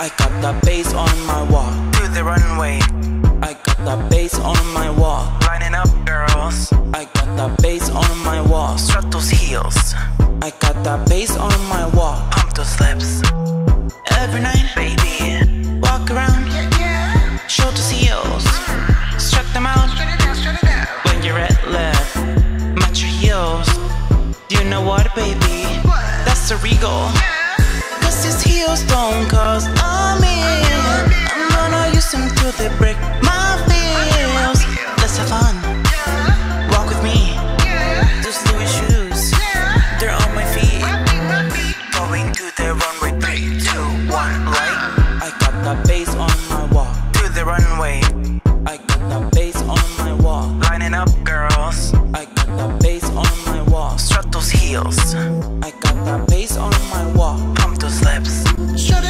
I got the bass on my wall. To the runway. I got the bass on my wall. Lining up, girls. I got the bass on my wall. Strut those heels. I got the bass on my wall. Pump those lips. Every night, baby. Walk around. yeah. Show those heels. Strut them out. When you're at left, match your heels. You know what, baby? What? That's the regal. heels. I got that bass on my wall. Pump those lips. Shut it.